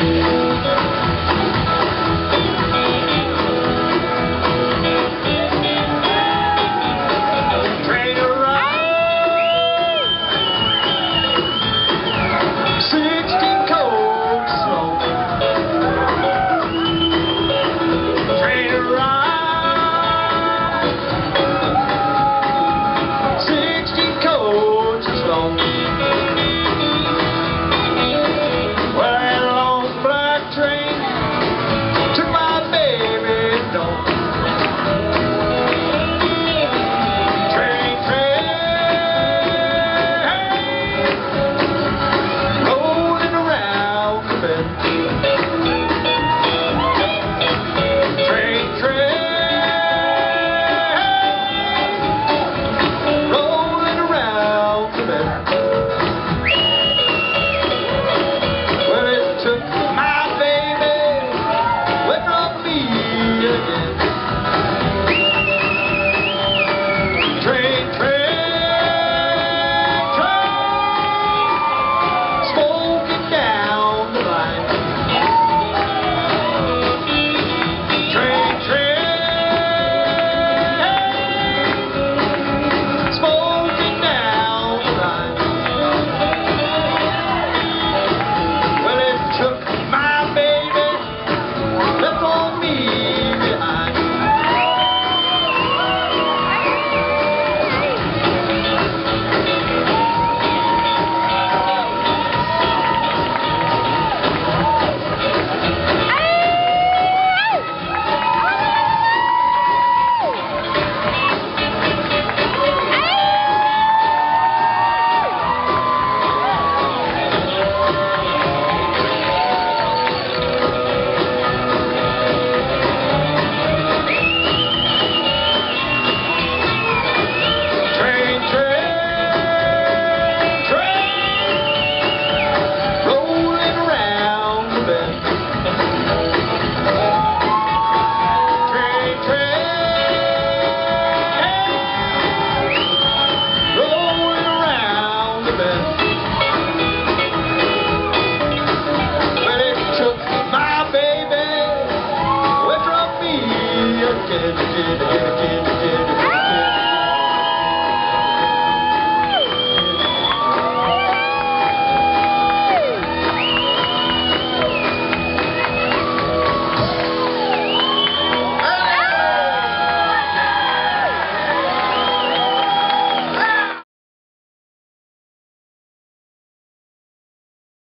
Música